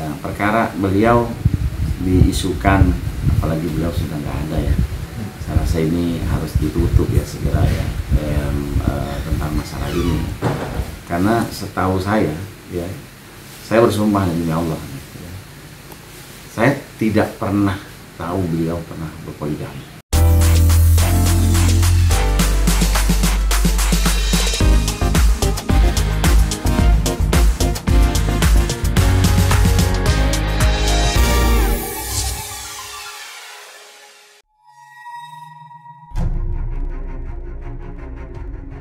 Ya, perkara beliau diisukan, apalagi beliau sudah nggak ada ya. Saya rasa ini harus ditutup ya segera ya eh, tentang masalah ini. Karena setahu saya, ya, saya bersumpah demi Allah, ya, saya tidak pernah tahu beliau pernah berpoligami.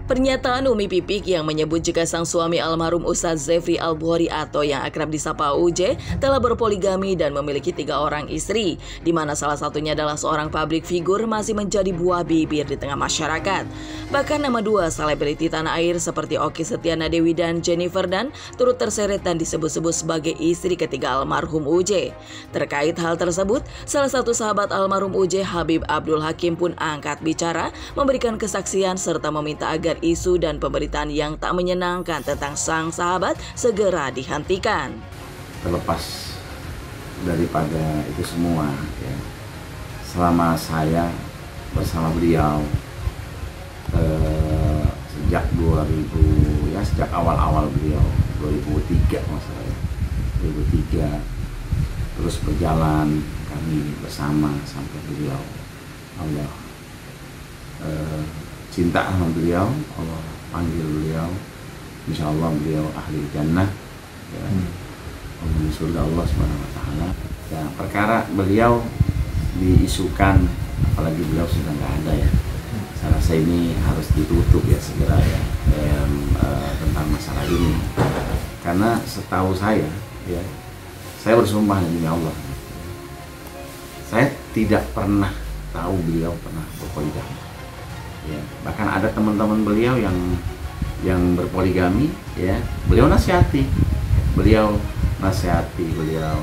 Pernyataan Umi Pipik yang menyebut jika sang suami almarhum Ustadz Zefri Al-Buhari atau yang akrab disapa UJ telah berpoligami dan memiliki tiga orang istri, di mana salah satunya adalah seorang publik figur masih menjadi buah bibir di tengah masyarakat. Bahkan nama dua selebriti tanah air seperti Oki Setiana Dewi dan Jennifer Dan turut terseret dan disebut-sebut sebagai istri ketiga almarhum UJ. Terkait hal tersebut, salah satu sahabat almarhum UJ Habib Abdul Hakim pun angkat bicara, memberikan kesaksian serta meminta agar isu dan pemberitaan yang tak menyenangkan tentang sang sahabat segera dihentikan. terlepas daripada itu semua ya selama saya bersama beliau eh, sejak 2000 ya sejak awal-awal beliau 2003 masalahnya 2003 terus berjalan kami bersama sampai beliau Allah cinta sama beliau Allah panggil beliau insya Allah beliau ahli jannah ya penghuni surga Allah Subhanahu wa taala. Ya, perkara beliau diisukan apalagi beliau sudah nggak ada ya. Saya rasa ini harus ditutup ya segera ya em, eh, tentang masalah ini. Karena setahu saya ya saya bersumpah demi Allah. Saya tidak pernah tahu beliau pernah berpoligami. Ya, bahkan ada teman-teman beliau yang yang berpoligami ya, beliau nasihati. Beliau nasihati beliau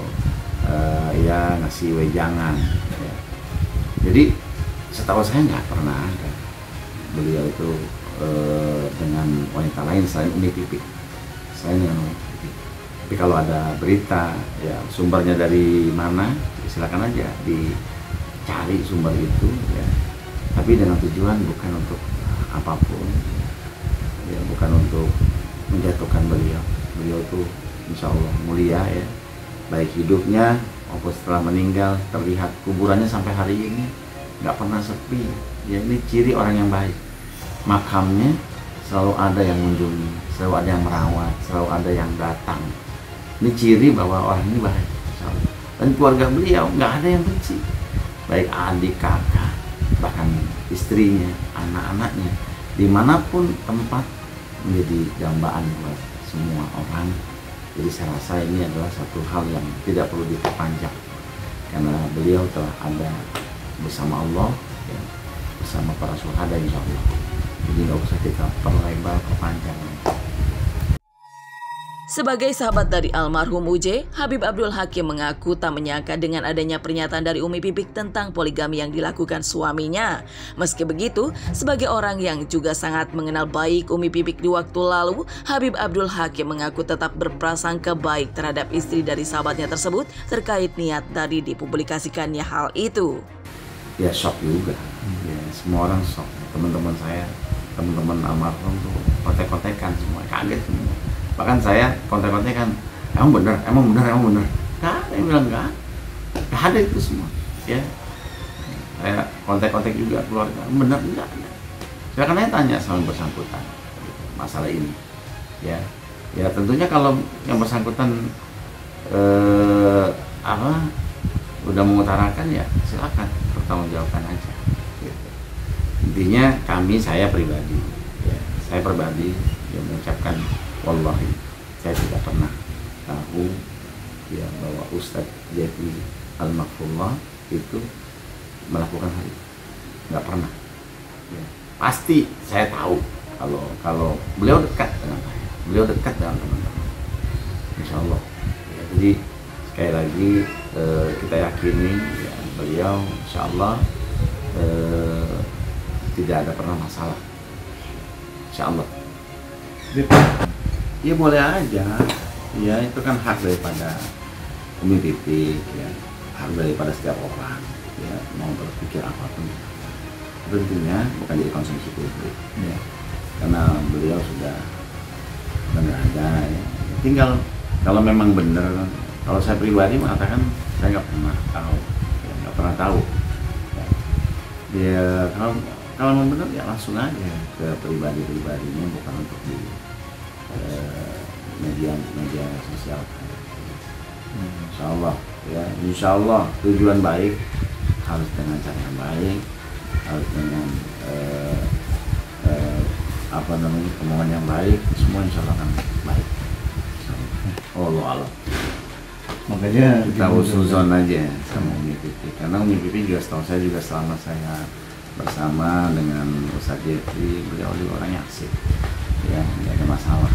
eh, ya ngasih wejangan ya. jadi setahu saya nggak pernah ada beliau itu eh, dengan wanita lain selain Umi Pipik selain Pipik tapi kalau ada berita ya sumbernya dari mana silakan aja dicari sumber itu ya tapi dengan tujuan bukan untuk apa pun. Ya bukan untuk menjatuhkan beliau. Beliau tuh insya Allah mulia ya. Baik hidupnya maupun setelah meninggal terlihat kuburannya sampai hari ini nggak pernah sepi. Ya ini ciri orang yang baik. Makamnya selalu ada yang mengunjungi selalu ada yang merawat selalu ada yang datang. Ini ciri bahwa orang ini baik dan keluarga beliau nggak ada yang benci. Baik adik kakak bahkan istrinya anak-anaknya di mana pun tempat menjadi dambaan buat semua orang jadi saya rasa ini adalah satu hal yang tidak perlu diperpanjang karena beliau telah ada bersama Allah ya, bersama para syuhada insya Allah. Jadi nggak usah kita perlebar perpanjang. Sebagai sahabat dari almarhum UJ, Habib Abdul Hakim mengaku tak menyangka dengan adanya pernyataan dari Umi Pipik tentang poligami yang dilakukan suaminya. Meski begitu, sebagai orang yang juga sangat mengenal baik Umi Pipik di waktu lalu, Habib Abdul Hakim mengaku tetap berprasangka baik terhadap istri dari sahabatnya tersebut terkait niat dari dipublikasikannya hal itu. Ya shock juga. Ya, semua orang shock. Teman-teman saya, teman-teman almarhum tuh kontek-kontekan semua, kaget semua. Bahkan saya kontek-kontekan, emang bener, emang bener, emang bener. Gak ada yang bilang gak, gak ada itu semua. Ya, saya kontak-kontak juga keluarga benar enggak ada saya kan tanya sama yang bersangkutan gitu, masalah ini ya ya tentunya kalau yang bersangkutan eh, apa udah mengutarakan ya silakan pertanggungjawabkan aja gitu. intinya kami saya pribadi ya, saya pribadi yang mengucapkan wallahi saya tidak pernah tahu ya bahwa Ustadz Jeffrey Al Makfullah itu melakukan hal itu. Nggak pernah. Ya. pasti saya tahu kalau kalau beliau dekat dengan saya beliau dekat dengan teman-teman. Insya Allah. Ya, jadi sekali lagi eh, kita yakini ya, beliau insya Allah eh, tidak ada pernah masalah. Insya Allah ya boleh aja. Ya itu kan hak daripada Umi Pipi ya. Harus daripada setiap orang ya mau berpikir apa pun. Tentunya bukan jadi konsumsi publik ya. Karena beliau sudah benar ada ya. Tinggal kalau memang benar kalau saya pribadi mengatakan saya nggak pernah tahu ya, pernah tahu ya, ya kalau kalau memang benar ya langsung aja ke pribadi-pribadinya bukan untuk di eh, media media sosial. Insya Allah ya. Insya Allah tujuan baik harus dengan cara yang baik harus dengan eh, eh, apa namanya kemauan yang baik semua Insya Allah akan baik. Insya Allah. Allah makanya kita usulzon aja sama Umi Pipi karena Umi Pipi juga setahu saya juga selama saya bersama dengan Ustadz Jeffrey beliau juga orang yang asik. Ya masalah.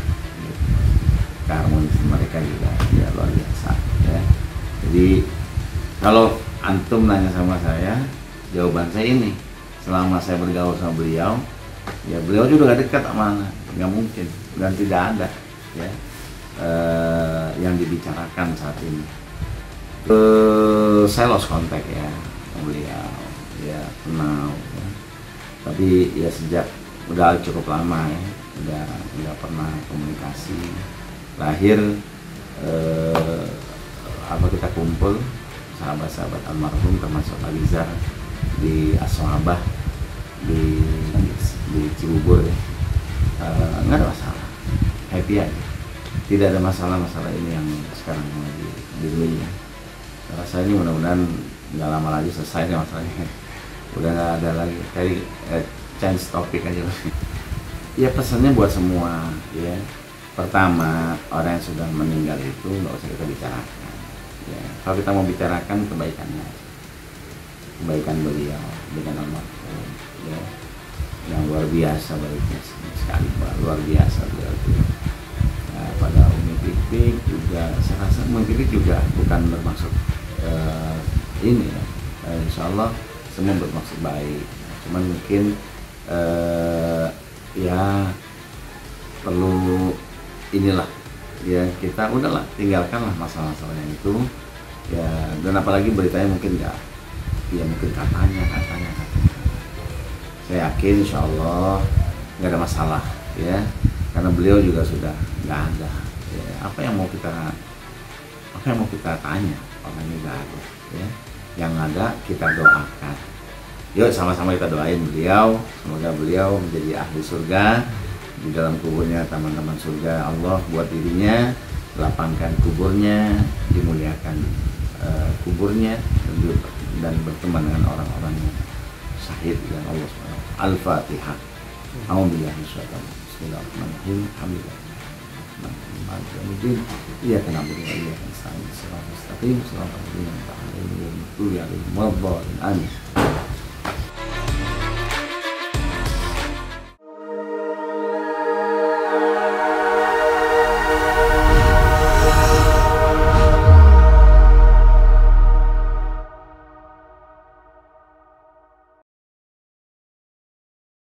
Keharmonisan mereka juga ya luar biasa ya. Jadi kalau antum nanya sama saya jawaban saya ini selama saya bergaul sama beliau ya beliau juga gak dekat sama anak nggak mungkin dan tidak ada ya. Eh, yang dibicarakan saat ini. Eh, saya lost contact ya beliau ya kenal ya. tapi ya sejak udah cukup lama ya udah udah pernah komunikasi. Lahir eh, apa kita kumpul sahabat-sahabat almarhum termasuk Alizar di Aswabah di di Cibubur ya. Eh, nggak ada masalah. Happy aja. Tidak ada masalah-masalah ini yang sekarang lagi di dunia. Saya rasa ini mudah-mudahan nggak lama lagi selesai nih masalahnya. Udah nggak ada lagi. Cari eh, change topik aja ya pesannya buat semua ya. Pertama orang yang sudah meninggal itu nggak usah kita bicarakan ya. Kalau kita mau bicarakan kebaikannya. Kebaikan beliau dengan almarhum ya. Yang luar biasa baiknya sekali luar biasa beliau itu. Nah, pada Umi Piknik juga saya rasa Umi juga bukan bermaksud eh, ini ya. Eh, Insya Allah semua bermaksud baik. Cuman mungkin eh, ya perlu inilah. Ya kita udahlah tinggalkanlah masalah-masalah yang itu. Ya dan apalagi beritanya mungkin nggak ya mungkin katanya katanya katanya. Saya yakin insya Allah nggak ada masalah ya. Karena beliau juga sudah nggak ada ya, apa yang mau kita apa yang mau kita tanya? Orang ini nggak ada ya. Yang ada kita doakan yuk sama-sama kita doain beliau. Semoga beliau menjadi ahli surga di dalam kuburnya teman-teman surga Allah buat dirinya lapangkan kuburnya dimuliakan eh, kuburnya dan, berteman dengan orang-orang yang syahid dan Allah SWT Al-Fatihah. Alhamdulillah Bismillahirrahmanirrahim. Alhamdulillah ladzina an'amta 'alaihim ghairil maghdubi 'alaihim waladdallin Amin